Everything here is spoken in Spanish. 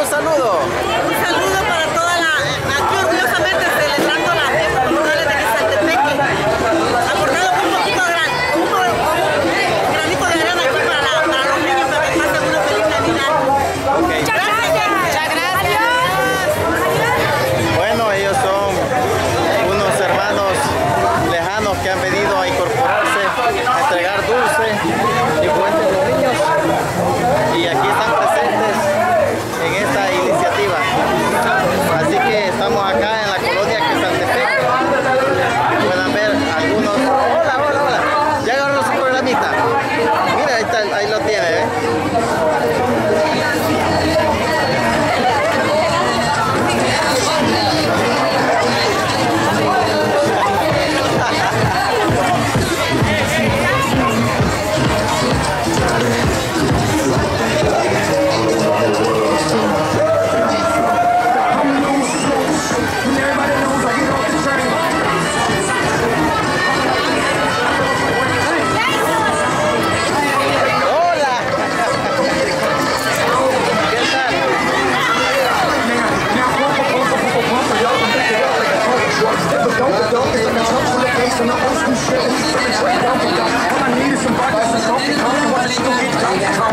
un saludo. ahí lo tiene, ¿eh? Yeah.